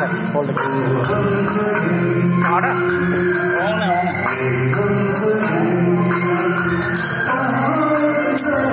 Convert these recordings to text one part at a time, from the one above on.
我恨自己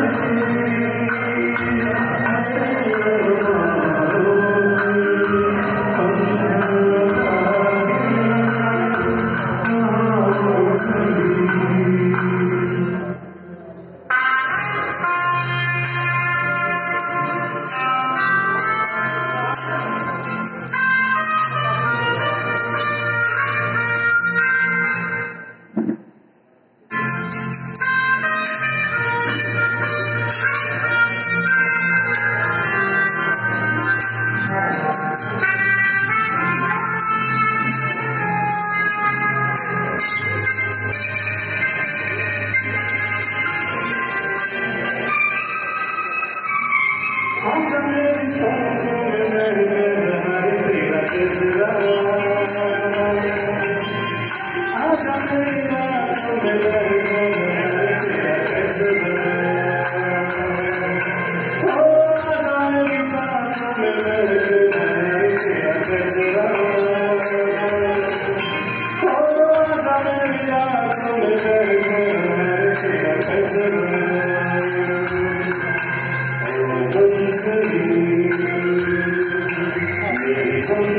Come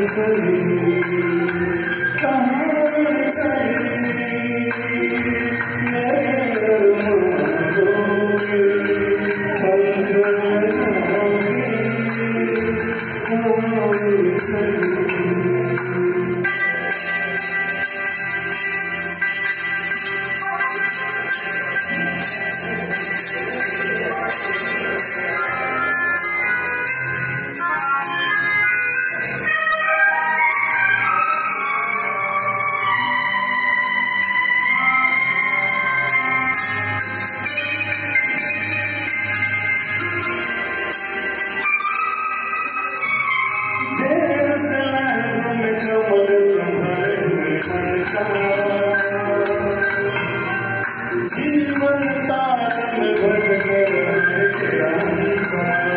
to me, come to me. 지금은 따뜻해 벌게 되는 게 항상